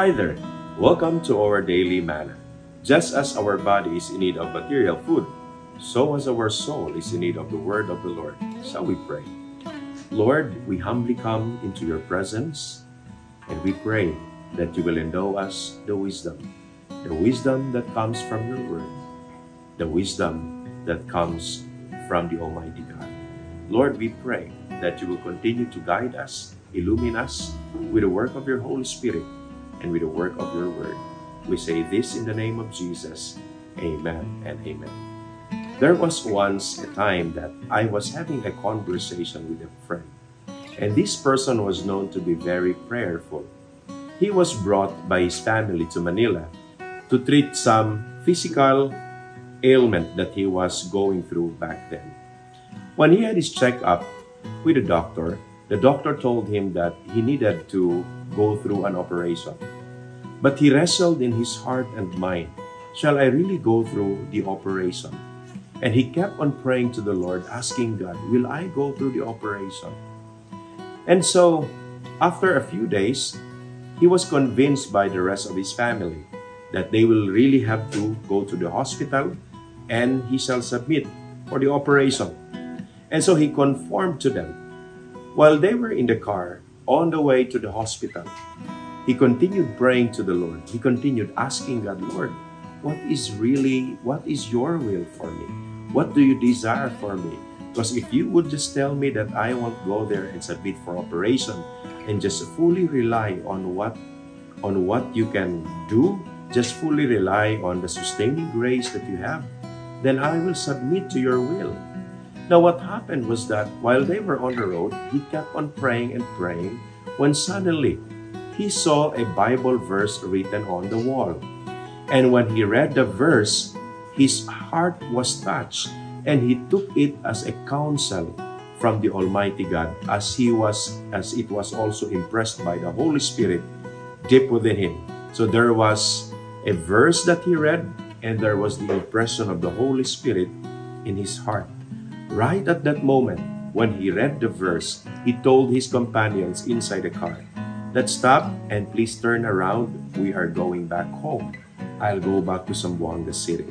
Hi there. Welcome to our daily manna. Just as our body is in need of material food, so as our soul is in need of the word of the Lord. Shall we pray? Lord, we humbly come into your presence and we pray that you will endow us the wisdom, the wisdom that comes from your word, the wisdom that comes from the Almighty God. Lord, we pray that you will continue to guide us, illumine us with the work of your Holy Spirit and with the work of your word. We say this in the name of Jesus. Amen and amen. There was once a time that I was having a conversation with a friend, and this person was known to be very prayerful. He was brought by his family to Manila to treat some physical ailment that he was going through back then. When he had his checkup with the doctor, the doctor told him that he needed to go through an operation. But he wrestled in his heart and mind, Shall I really go through the operation? And he kept on praying to the Lord, asking God, Will I go through the operation? And so, after a few days, he was convinced by the rest of his family that they will really have to go to the hospital and he shall submit for the operation. And so he conformed to them. While they were in the car on the way to the hospital, he continued praying to the Lord. He continued asking God, Lord, what is really, what is your will for me? What do you desire for me? Because if you would just tell me that I won't go there and submit for operation and just fully rely on what on what you can do, just fully rely on the sustaining grace that you have, then I will submit to your will. Now, what happened was that while they were on the road, he kept on praying and praying when suddenly he saw a Bible verse written on the wall. And when he read the verse, his heart was touched and he took it as a counsel from the Almighty God as he was as it was also impressed by the Holy Spirit deep within him. So there was a verse that he read and there was the impression of the Holy Spirit in his heart. Right at that moment, when he read the verse, he told his companions inside the car, Let's stop and please turn around. We are going back home. I'll go back to Zamboanga City.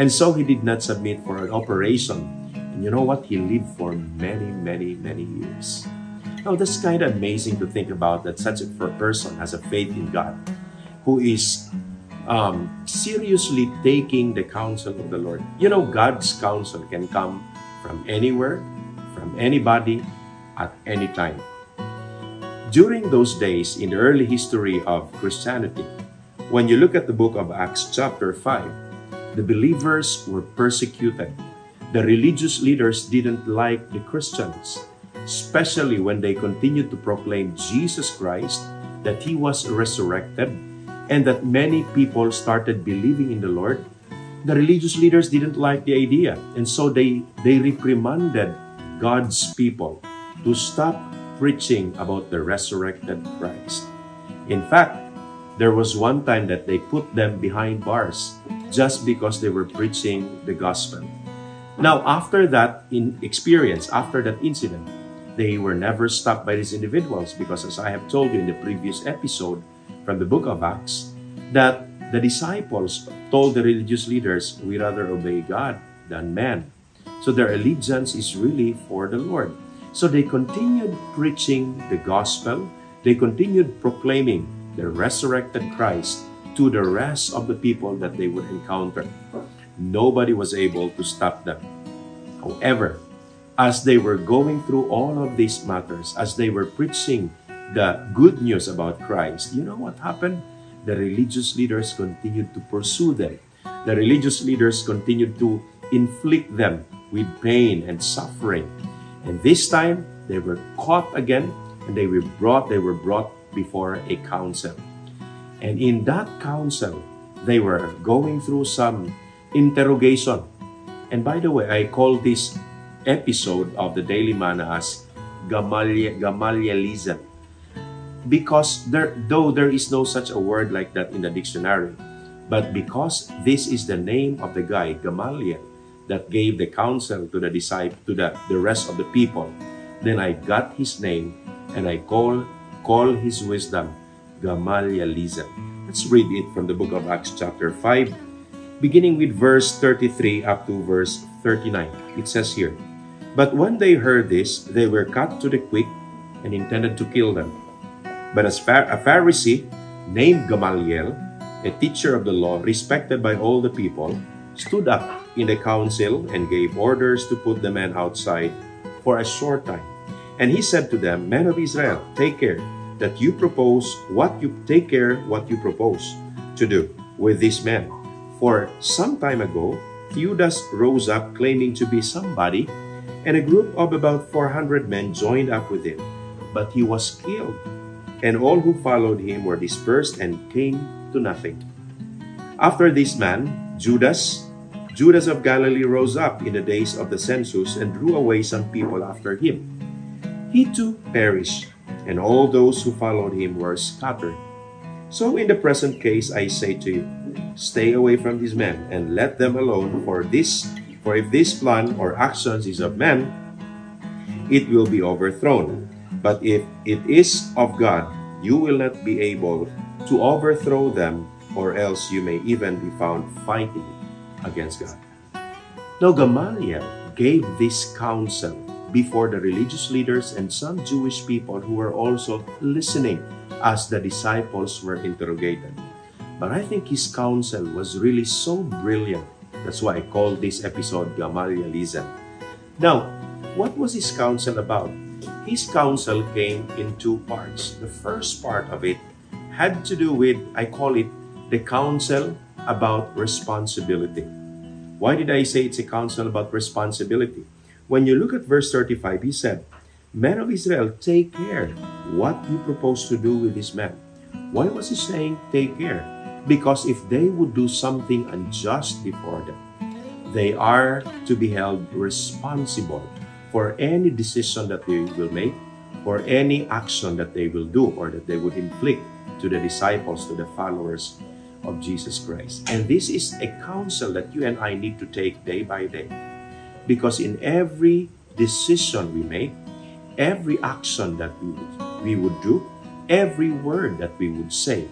And so he did not submit for an operation. And you know what? He lived for many, many, many years. Now, that's kind of amazing to think about that such a person has a faith in God who is um, seriously taking the counsel of the Lord. You know, God's counsel can come from anywhere, from anybody, at any time. During those days in the early history of Christianity, when you look at the book of Acts, chapter 5, the believers were persecuted. The religious leaders didn't like the Christians, especially when they continued to proclaim Jesus Christ, that he was resurrected, and that many people started believing in the Lord, the religious leaders didn't like the idea. And so they, they reprimanded God's people to stop preaching about the resurrected Christ. In fact, there was one time that they put them behind bars just because they were preaching the gospel. Now, after that in experience, after that incident, they were never stopped by these individuals because as I have told you in the previous episode from the book of Acts, that the disciples told the religious leaders, we rather obey God than man. So their allegiance is really for the Lord. So they continued preaching the gospel. They continued proclaiming the resurrected Christ to the rest of the people that they would encounter. Nobody was able to stop them. However, as they were going through all of these matters, as they were preaching the good news about Christ, you know what happened? The religious leaders continued to pursue them. The religious leaders continued to inflict them with pain and suffering. And this time they were caught again and they were brought they were brought before a council. And in that council, they were going through some interrogation. And by the way, I call this episode of the Daily Manna as Gamalielism because there though there is no such a word like that in the dictionary but because this is the name of the guy Gamaliel that gave the counsel to the disciple to the, the rest of the people then I got his name and I call call his wisdom Gamalielism. Let's read it from the book of Acts chapter 5, beginning with verse 33 up to verse 39. It says here, But when they heard this, they were cut to the quick and intended to kill them. But a Pharisee named Gamaliel, a teacher of the law respected by all the people, stood up in the council and gave orders to put the men outside for a short time. And he said to them, Men of Israel, take care that you propose what you take care what you propose to do with these men. For some time ago, Theudas rose up claiming to be somebody, and a group of about 400 men joined up with him. But he was killed, and all who followed him were dispersed and came to nothing. After this man, Judas, Judas of Galilee rose up in the days of the census and drew away some people after him. He too perished, and all those who followed him were scattered. So in the present case I say to you, stay away from these men and let them alone for this for if this plan or actions is of men, it will be overthrown. But if it is of God, you will not be able to overthrow them, or else you may even be found fighting against God. Now Gamaliel gave this counsel before the religious leaders and some Jewish people who were also listening as the disciples were interrogated. But I think his counsel was really so brilliant. That's why I call this episode Gamalielism. Now, what was his counsel about? His counsel came in two parts. The first part of it had to do with, I call it, the counsel about responsibility. Why did I say it's a counsel about responsibility? When you look at verse 35, he said, Men of Israel, take care what you propose to do with these men. Why was he saying take care? Because if they would do something unjust before them, they are to be held responsible for any decision that they will make, for any action that they will do or that they would inflict to the disciples, to the followers of Jesus Christ. And this is a counsel that you and I need to take day by day. Because in every decision we make, every action that we would, we would do, every word that we would say,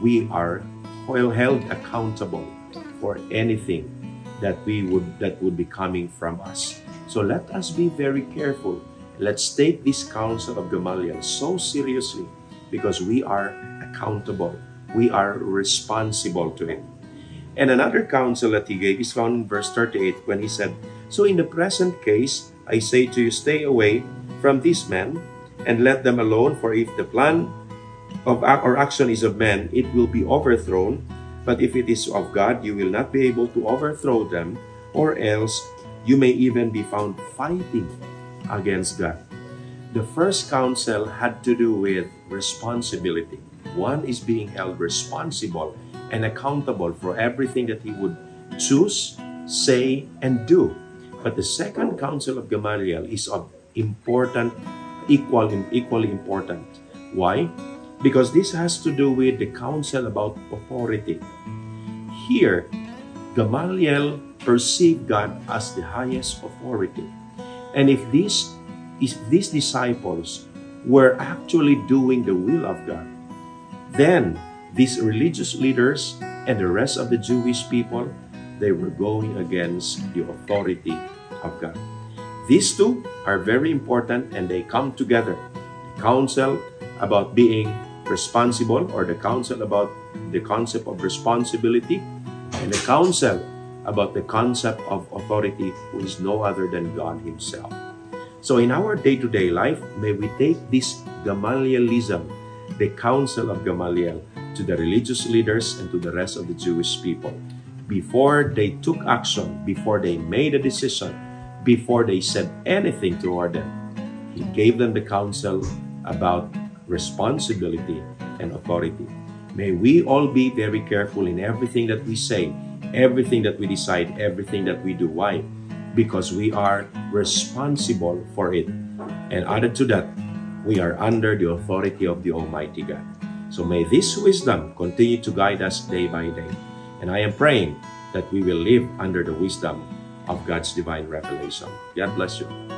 we are held accountable for anything that we would that would be coming from us. So let us be very careful. Let's take this counsel of Gamaliel so seriously because we are accountable we are responsible to Him. And another counsel that He gave is found in verse 38 when He said, So in the present case, I say to you, stay away from these men and let them alone, for if the plan of or action is of men, it will be overthrown. But if it is of God, you will not be able to overthrow them, or else you may even be found fighting against God. The first counsel had to do with responsibility. One is being held responsible and accountable for everything that he would choose, say, and do. But the second counsel of Gamaliel is of important, equal, equally important. Why? Because this has to do with the counsel about authority. Here, Gamaliel perceived God as the highest authority. And if these, if these disciples were actually doing the will of God, then these religious leaders and the rest of the Jewish people, they were going against the authority of God. These two are very important and they come together. The counsel about being responsible or the counsel about the concept of responsibility and the counsel about the concept of authority who is no other than God himself. So in our day-to-day life, may we take this Gamalielism the counsel of Gamaliel to the religious leaders and to the rest of the Jewish people. Before they took action, before they made a decision, before they said anything toward them, he gave them the counsel about responsibility and authority. May we all be very careful in everything that we say, everything that we decide, everything that we do. Why? Because we are responsible for it. And added to that, we are under the authority of the Almighty God. So may this wisdom continue to guide us day by day. And I am praying that we will live under the wisdom of God's divine revelation. God bless you.